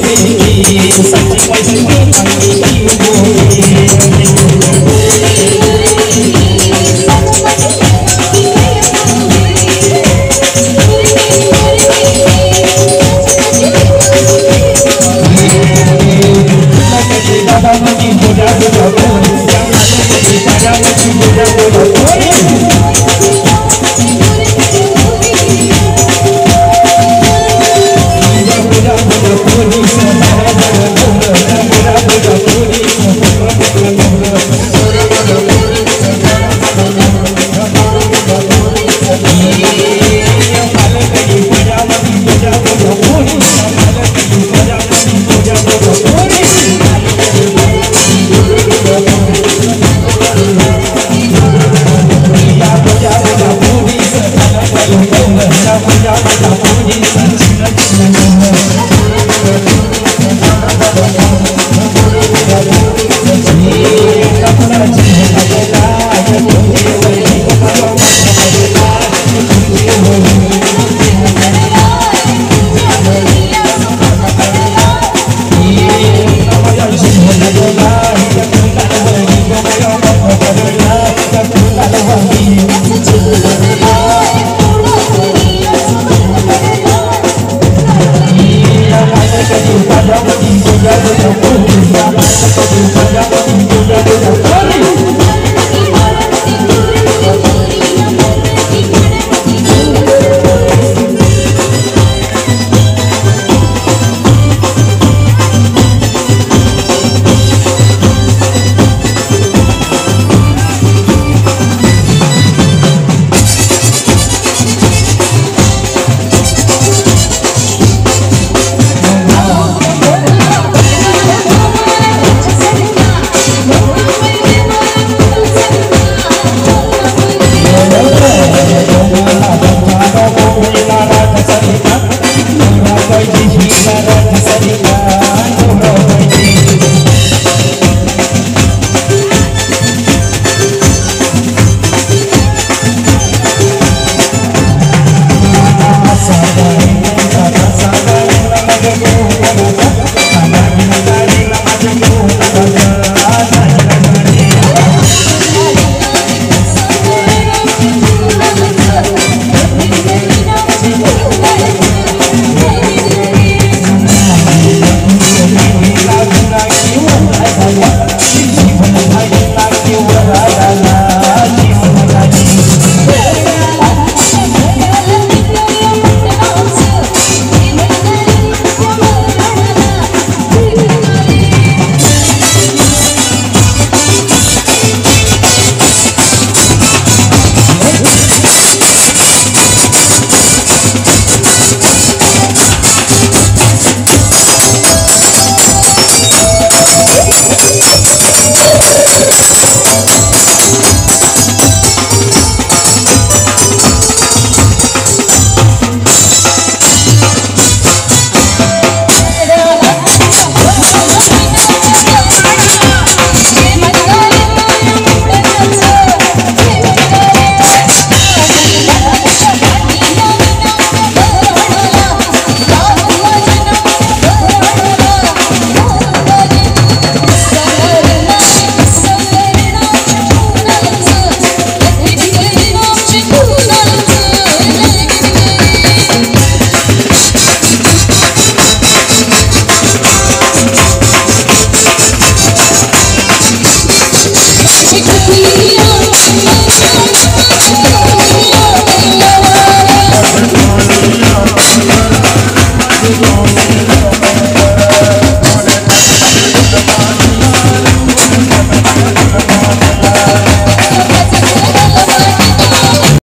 baby.